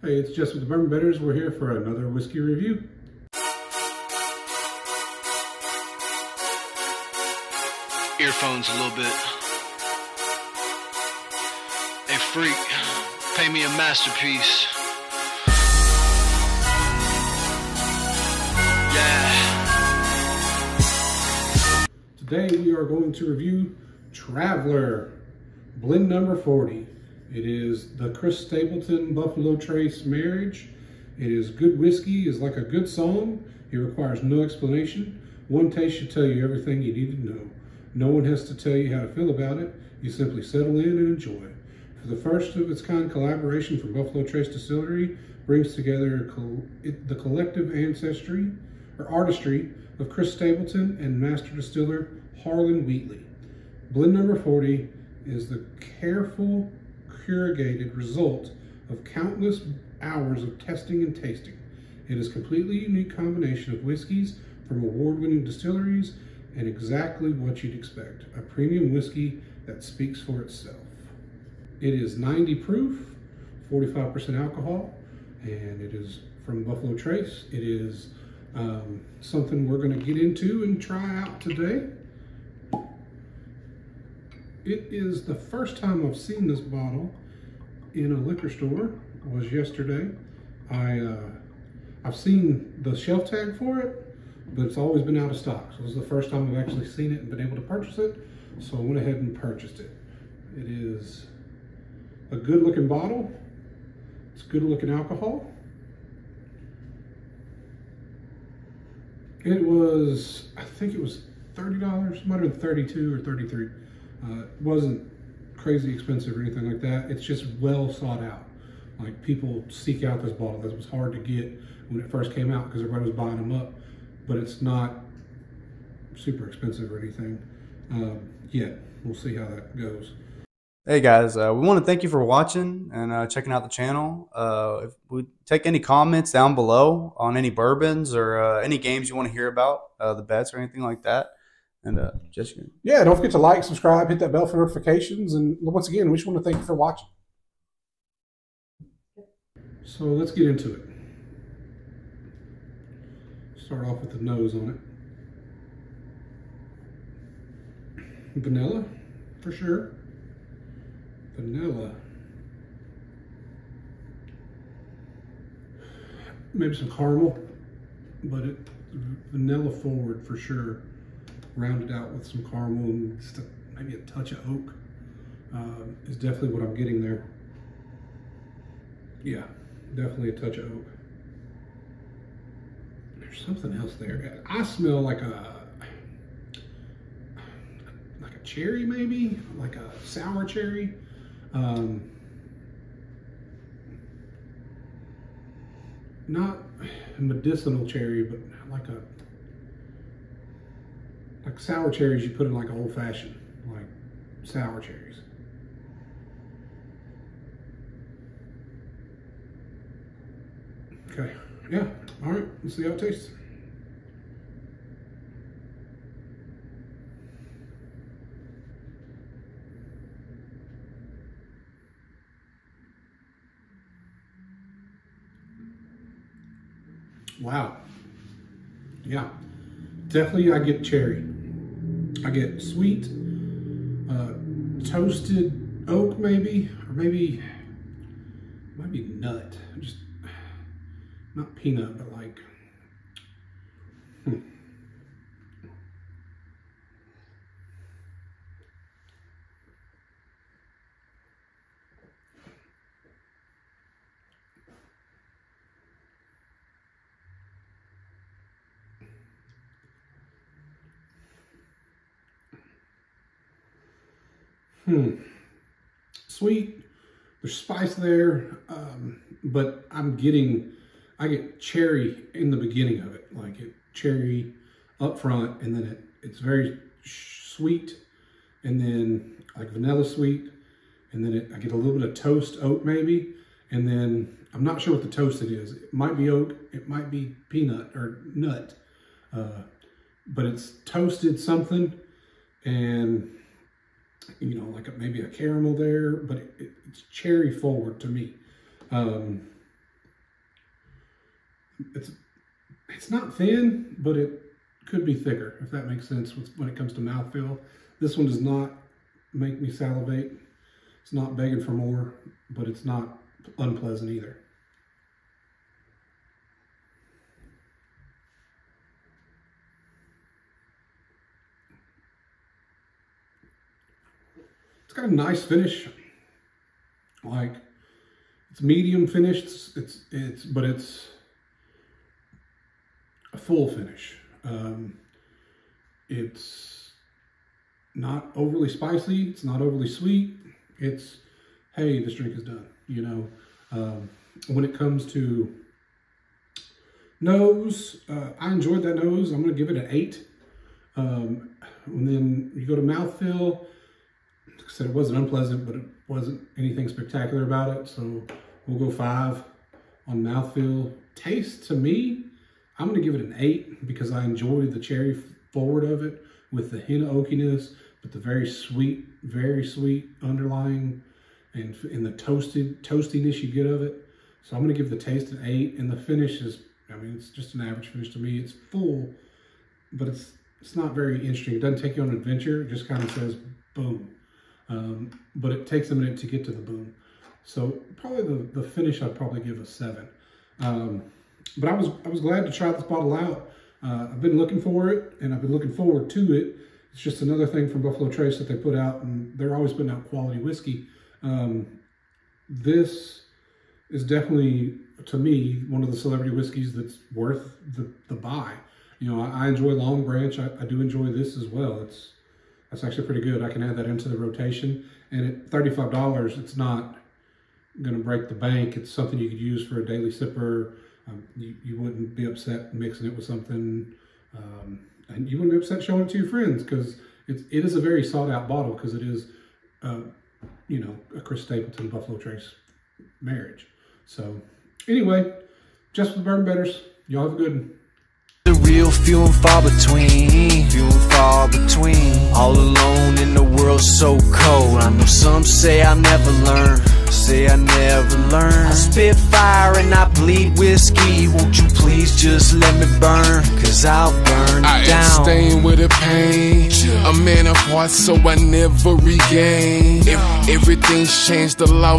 Hey, it's Jess with the Bourbon Betters. We're here for another whiskey review. Earphones a little bit. Hey, freak, pay me a masterpiece. Yeah. Today we are going to review Traveller blend number 40. It is the Chris Stapleton Buffalo Trace Marriage. It is good whiskey, is like a good song. It requires no explanation. One taste should tell you everything you need to know. No one has to tell you how to feel about it. You simply settle in and enjoy. For the first of its kind collaboration from Buffalo Trace Distillery brings together the collective ancestry or artistry of Chris Stapleton and master distiller Harlan Wheatley. Blend number 40 is the careful curated result of countless hours of testing and tasting. It is a completely unique combination of whiskeys from award-winning distilleries and exactly what you'd expect, a premium whiskey that speaks for itself. It is 90 proof, 45% alcohol, and it is from Buffalo Trace. It is um, something we're gonna get into and try out today. It is the first time I've seen this bottle in a liquor store. It was yesterday. I, uh, I've seen the shelf tag for it, but it's always been out of stock. So this is the first time I've actually seen it and been able to purchase it. So I went ahead and purchased it. It is a good looking bottle. It's good looking alcohol. It was, I think it was $30, might have been 32 or 33. Uh, it wasn't crazy expensive or anything like that. It's just well sought out. Like people seek out this bottle. This was hard to get when it first came out because everybody was buying them up, but it's not super expensive or anything um, yet. We'll see how that goes. Hey guys, uh, we want to thank you for watching and uh, checking out the channel. Uh, if we take any comments down below on any bourbons or uh, any games you want to hear about, uh, the bets or anything like that. And uh, Jessica. Yeah, don't forget to like, subscribe, hit that bell for notifications. And once again, we just want to thank you for watching. So let's get into it. Start off with the nose on it. Vanilla, for sure. Vanilla. Maybe some caramel, but it vanilla forward for sure rounded out with some caramel and maybe a touch of oak uh, is definitely what I'm getting there. Yeah, definitely a touch of oak. There's something else there. I smell like a like a cherry maybe, like a sour cherry. Um, not medicinal cherry, but like a like sour cherries you put in like old fashioned, like sour cherries. Okay, yeah, all right, let's see how it tastes. Wow. Yeah, definitely I get cherry. I get sweet, uh, toasted oak maybe, or maybe, maybe nut. Just not peanut, but like, hmm. Hmm. Sweet. There's spice there, um, but I'm getting, I get cherry in the beginning of it, like it cherry up front, and then it, it's very sweet, and then like vanilla sweet, and then it, I get a little bit of toast oat maybe, and then I'm not sure what the toast it is. It might be oat, it might be peanut or nut, uh, but it's toasted something, and you know, like a, maybe a caramel there, but it, it, it's cherry forward to me. Um, it's it's not thin, but it could be thicker if that makes sense when it comes to mouthfeel. This one does not make me salivate. It's not begging for more, but it's not unpleasant either. Got a nice finish. Like it's medium finished. It's it's, it's but it's a full finish. Um, it's not overly spicy. It's not overly sweet. It's hey, this drink is done. You know, um, when it comes to nose, uh, I enjoyed that nose. I'm to give it an eight. Um, and then you go to mouthfeel. Said, it wasn't unpleasant, but it wasn't anything spectacular about it. So we'll go five on mouthfeel. Taste to me, I'm going to give it an eight because I enjoyed the cherry forward of it with the henna oakiness, but the very sweet, very sweet underlying and in the toasted toastiness you get of it. So I'm going to give the taste an eight, and the finish is, I mean, it's just an average finish to me. It's full, but it's it's not very interesting. It doesn't take you on an adventure. It just kind of says boom, um, but it takes a minute to get to the boom. So probably the the finish I'd probably give a seven. Um, but I was I was glad to try this bottle out. Uh, I've been looking for it, and I've been looking forward to it. It's just another thing from Buffalo Trace that they put out, and they're always putting out quality whiskey. Um, this is definitely, to me, one of the celebrity whiskeys that's worth the, the buy. You know, I, I enjoy Longbranch. I, I, do enjoy this as well. It's that's actually pretty good. I can add that into the rotation. And at thirty-five dollars, it's not going to break the bank. It's something you could use for a daily sipper. Um, you, you wouldn't be upset mixing it with something, um, and you wouldn't be upset showing it to your friends because it's it is a very sought out bottle because it is uh, you know, a Chris Stapleton Buffalo Trace marriage. So anyway, just for the bourbon betters, y'all have a good one. The real few and far between, few and far between. All alone in the world so cold. I know some say I'll never learn, say I never learn. I spit fire and I bleed whiskey. Won't you please just let me burn? Cause I'll burn you I down. abstain with the pain. A man of heart, so I never regain. If everything's changed, the law.